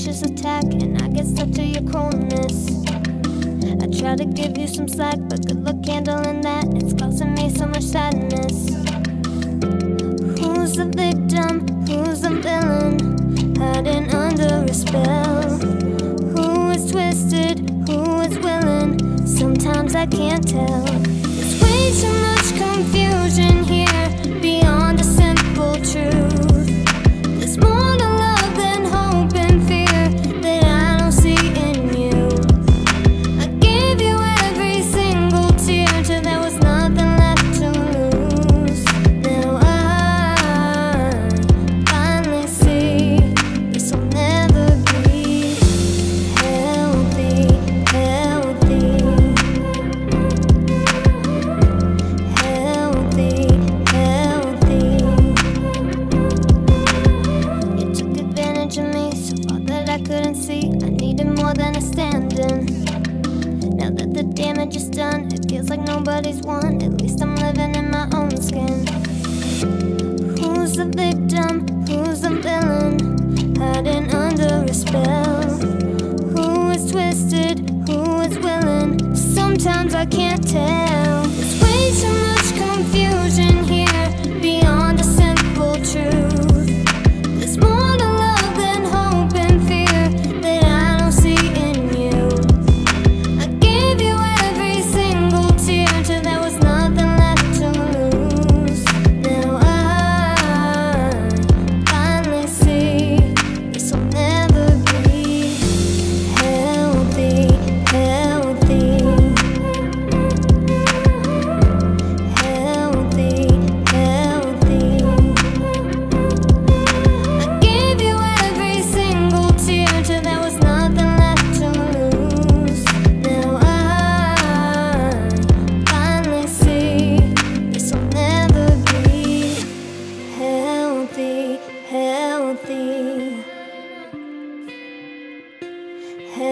Vicious attack, and I get stuck to your coldness. I try to give you some slack, but good luck handling that. It's causing me so much sadness. Who's the victim? Who's the villain? Hiding under a spell. Who is twisted? Who is willing? Sometimes I can't tell. More than a stand-in. Now that the damage is done, it feels like nobody's won. At least I'm living in my own skin. Who's the victim? Who's the villain? Hiding under a spell. Who is twisted? Who is willing? Sometimes I can't tell.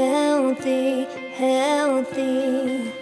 healthy, healthy.